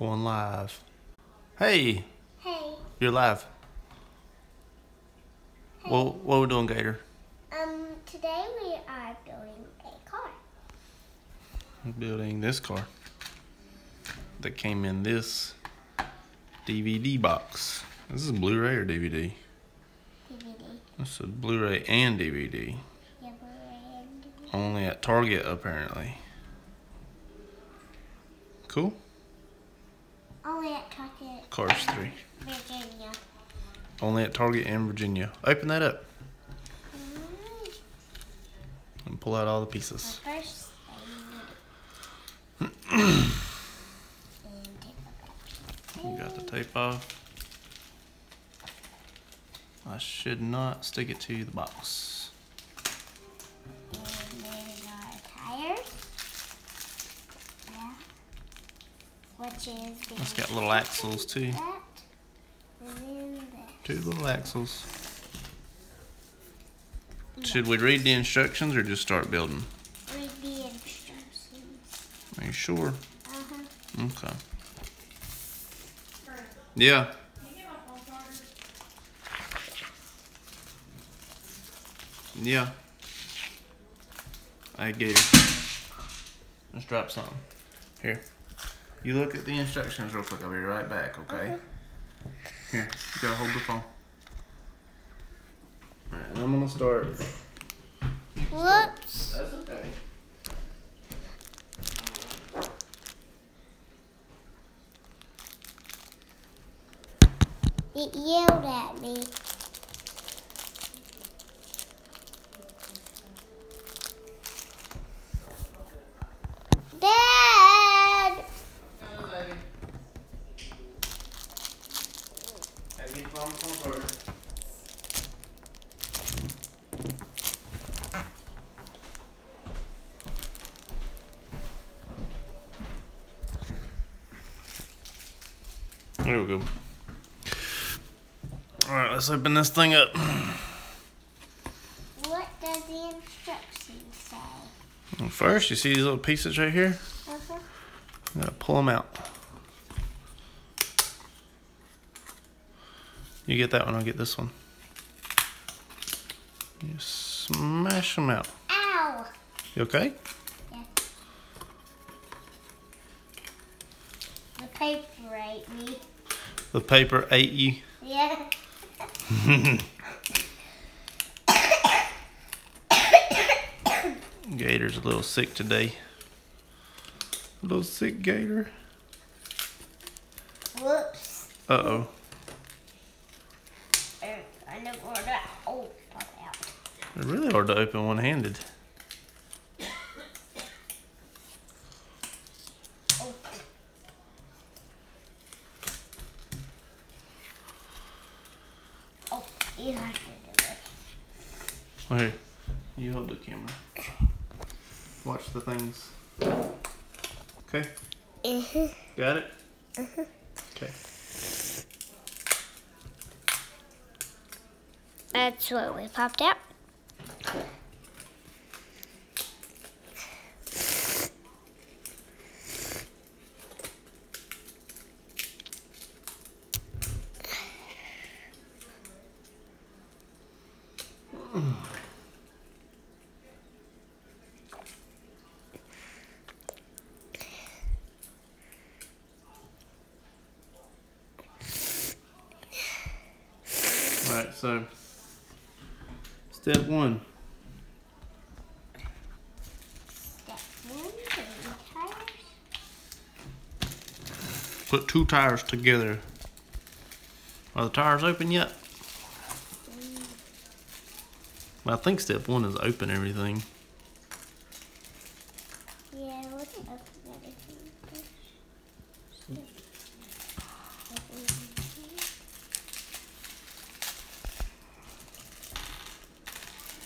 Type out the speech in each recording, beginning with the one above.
Going live. Hey, Hey, you're live. Hey. What what we doing, Gator? um, today we are building a car. Building this car that came in this DVD box. This is Blu-ray or DVD? DVD. This is Blu-ray and DVD. Yeah, Blu-ray and DVD. Only at Target apparently. Cool. Only at Target. Cars three. Virginia. Only at Target in Virginia. Open that up Mm, and pull out all the pieces. first thing. and take the You got the tape off. I should not stick it to the box. It's got little axles too. that. And then that. Two little axles. Should we read the instructions or just start building? Read the instructions. Are you sure? Uh-huh. Okay. Yeah. Yeah. I get it. Let's drop something. Here. You look at the instructions real quick. I'll be right back, okay? Here, you gotta hold the phone. Alright, I'm gonna start. Whoops. That's okay. It yelled at me. Dad! There we go. Alright, let's open this thing up. What does the instructions say? First, you see these little pieces right here? Uh-huh. You gotta pull them out. You get that one, I'll get this one. You smash them out. Ow! You okay? The paper ate me. The paper ate you. Yeah. Gator's a little sick today. A little sick Gator. Whoops. Uh oh. Er, I never ordered that. Pop out. They're really hard to open one handed. Oh. Oh, you have to do it. Here, you hold the camera. Watch the things. Okay, Uh-huh. got it? Okay. That's what we popped out. Alright, so step one. Step one, put in the tires. Put two tires together. Are the tires open yet? Well, I think step one is open everything. Yeah, open everything.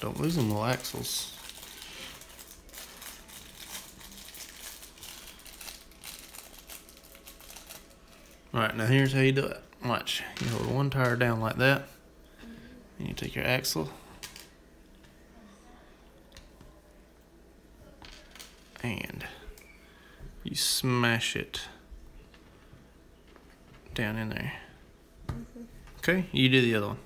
Don't lose them little axles. Alright, now here's how you do it. Watch. You hold one tire down like that. And you take your axle. And you smash it down in there. Mm-hmm. Okay, you do the other one.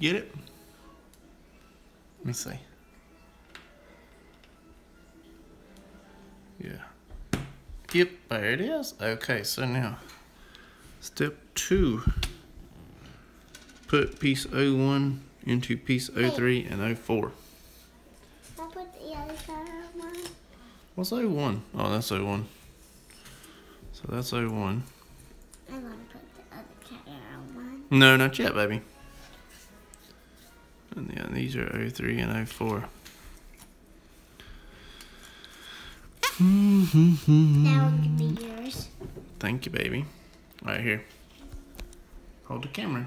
Get it? Let me see. Yeah. Yep, there it is. Okay, so now step two. Put piece 01 into piece 03 and 04. I put the other side on one. What's 01? Oh, that's 01. So that's 01. I want to put the other color on one. No, not yet, baby. And yeah, these are 03 and 04. That one can be yours. Thank you, baby. Right here. Hold the camera.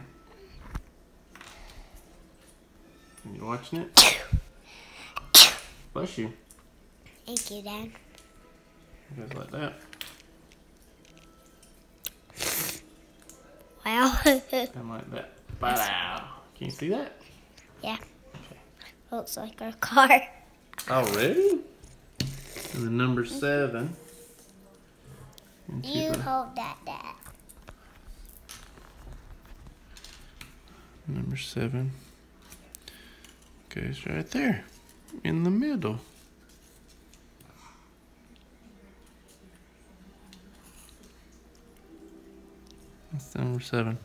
You watching it? Bless you. Thank you, Dad. Just like that. Wow. And like that. Wow. Can you see that? Yeah. Looks like our car. Already? And the number seven. You hold that, Dad. Number seven goes right there in the middle. That's number seven.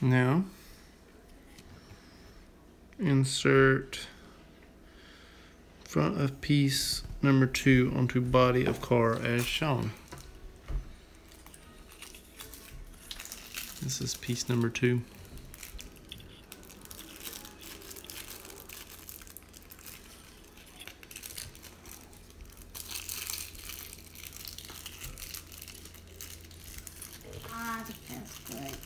Now, insert front of piece number two onto body of car as shown. This is piece number two. Ah, that feels good.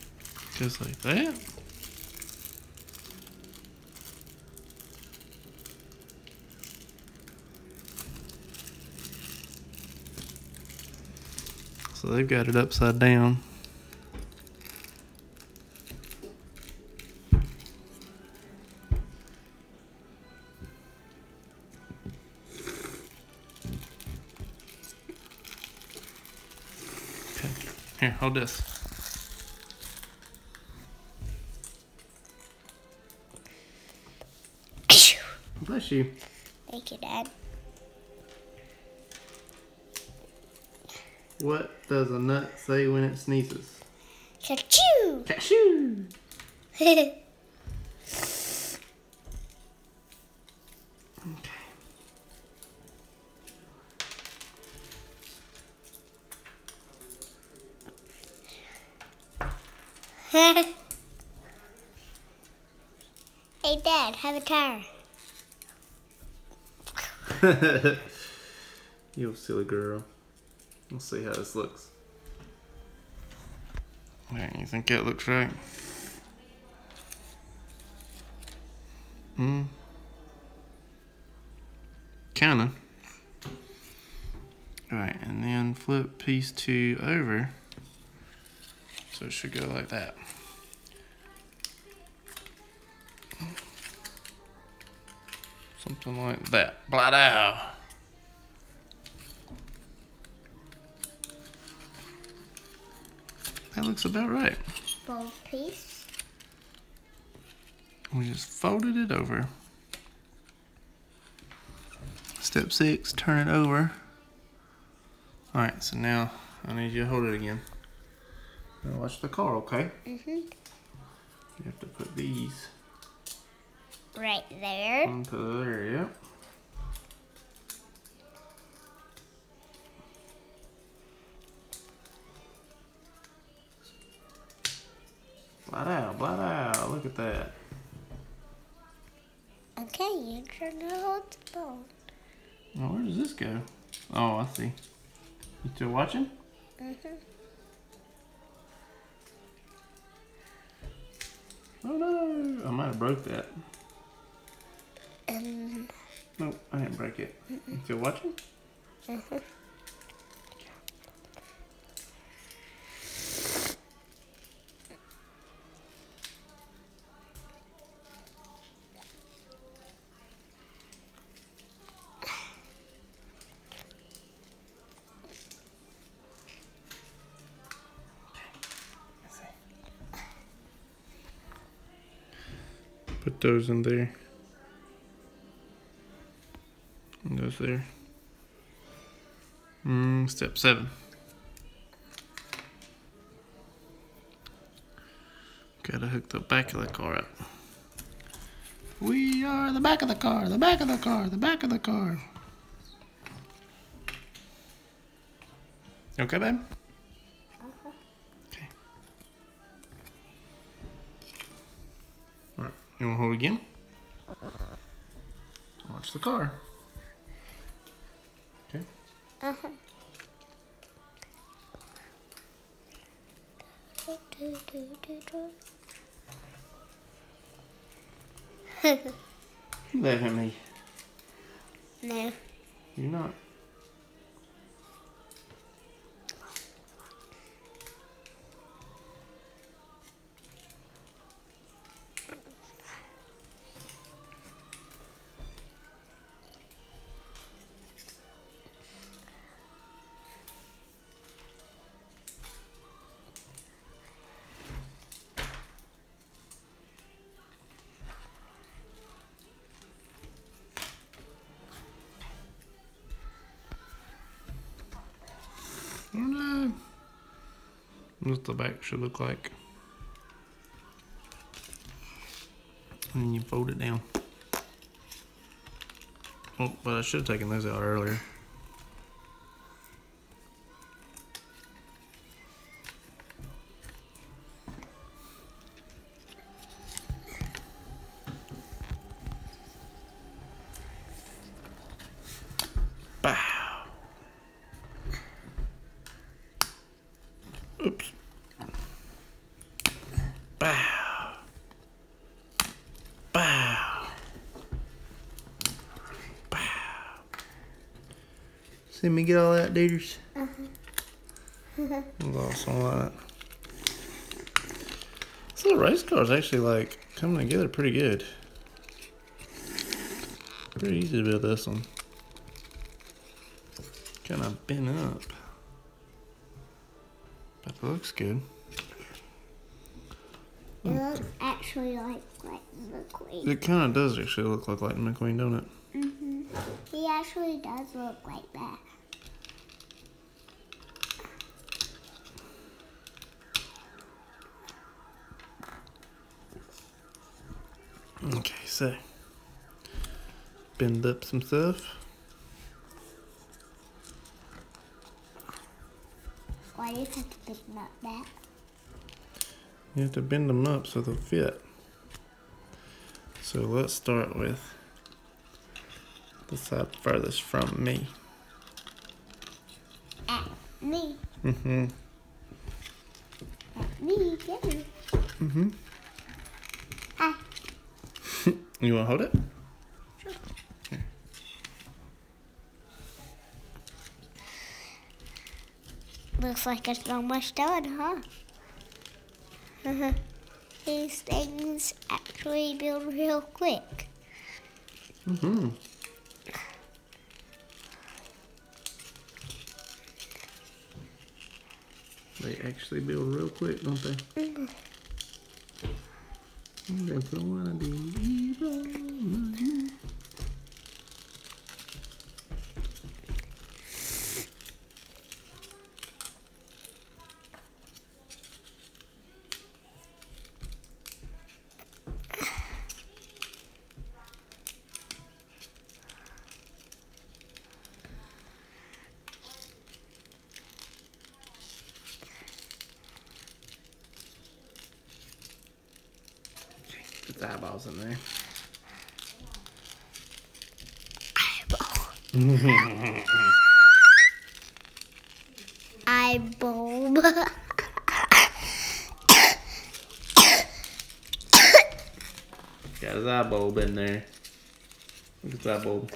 Just like that. So they've got it upside down. Okay. Here, hold this. Bless you. Thank you, Dad. What does a nut say when it sneezes? Chachoo! Cashew. Okay. hey, Dad, have a tire. you silly girl. We'll see how this looks. Alright, you think it looks right? Hmm. Kinda. Alright, and then flip piece two over. So it should go like that. Something like that. Blah out. That looks about right. Both piece. We just folded it over. Step six, turn it over. Alright, so now I need you to hold it again. Now watch the car, okay? Mm-hmm. You have to put these Right there. onto there, yep. Flat out, flat out, look at that. Okay, you turn to hold the phone. Now where does this go? Oh, I see. You still watching? Mhm. Oh no! I might have broke that. Um, Nope, I didn't break it. You still watching? mhm. Put those in there. Those there. Mm, step seven. Gotta hook the back of the car up. We are the back of the car, the back of the car, the back of the car. Okay, babe? You wanna hold again? Watch the car. Okay. Uh-huh. Do, do, do. You laughing at me. no. You're not. What the back should look like. And then you fold it down. Oh, but I should have taken those out earlier. Bow. Oops. See me get all that, daters? Lost all that. This little race car is actually like coming together pretty good. Pretty easy to build this one. Kind of bent up. But it looks good. It looks actually like like McQueen. It kind of does actually look like Lightning McQueen, don't it? hmm He actually does look like that. Okay, so bend up some stuff. Why do you have to pick up that? You have to bend them up so they'll fit. So let's start with the side furthest from me. At me. Mm-hmm. At me, too. Mm-hmm. Hi. You want to hold it? Looks like it's almost done, huh? Uh-huh. These things actually build real quick. Mm-hmm. They actually build real quick, don't they? Mhm. If you wanna be evil, Put the eyeballs in there. Eye bulb. Got his eye bulb in there. Look at that eye bulb.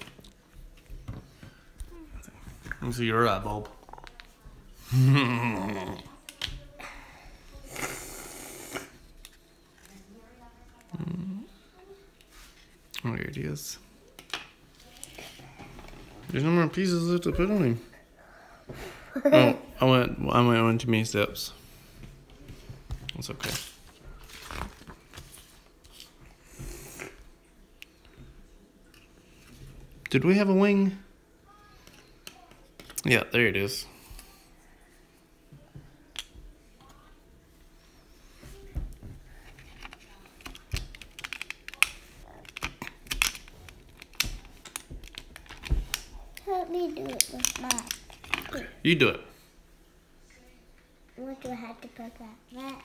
Let me see your eye bulb. Oh, here it is. There's no more pieces left to put on him. oh, I went. I went one too many steps. It's okay. Did we have a wing? Yeah, there it is. Me do it with mine. You do it. What do I have to put that? That.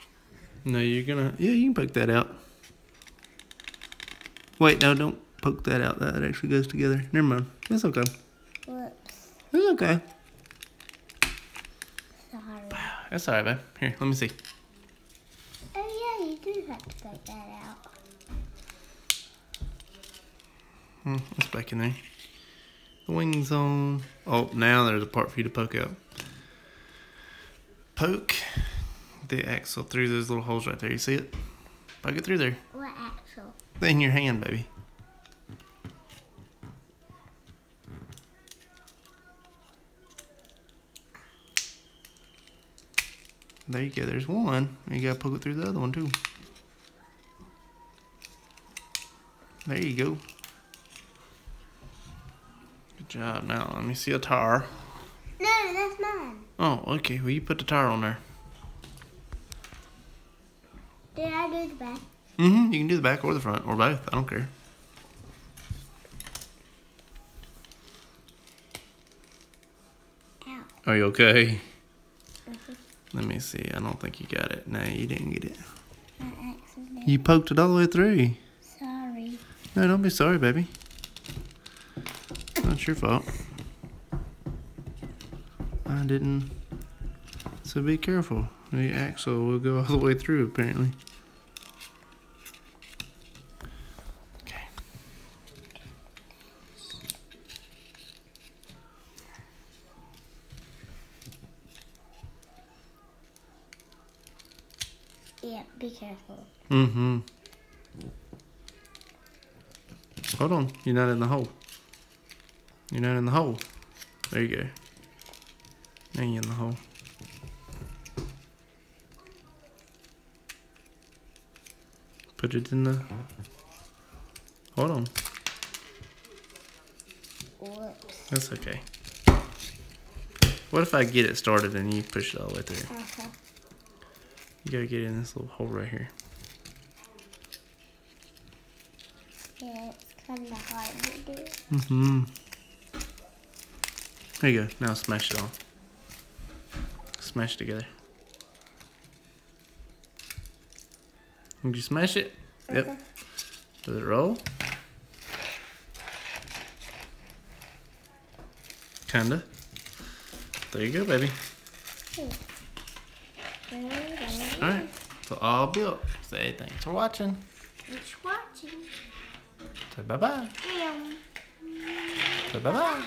No, you're gonna. Yeah, you can poke that out. Wait, no, don't poke that out. That actually goes together. Never mind. It's okay. Whoops. It's okay. Sorry. That's alright, babe. Here, let me see. Oh yeah, you do have to poke that out. Hmm, it's back in there. The wings on. Oh, now there's a part for you to poke out. Poke the axle through those little holes right there. You see it? Poke it through there. What axle? In your hand, baby. There you go. There's one. You gotta poke it through the other one too. There you go. Good job. Now let me see a tire. No, that's mine. Oh, okay. Well, you put the tire on there. Did I do the back? Mm-hmm. You can do the back or the front or both. I don't care. Ow. Are you okay? Mhm. Let me see. I don't think you got it. No, you didn't get it. You poked it all the way through. Sorry. No, don't be sorry, baby. Not your fault. I didn't. So be careful. The axle will go all the way through, apparently. Okay. Yeah, be careful. Mm-hmm. Hold on. You're not in the hole. You're not in the hole. There you go. Now you're in the hole. Put it in the... Hold on. Whoops. That's okay. What if I get it started and you push it all the way through? Uh-huh. You gotta get in this little hole right here. Yeah, it's kind of hard to do. Mm-hmm. There you go. Now smash it all. Smash it together. Did you smash it? Yep. Does it roll? Kinda. There you go, baby. Hmm. Alright. So all built. Say thanks for watching. Thanks for watching. Say bye-bye. Bye. Say bye-bye.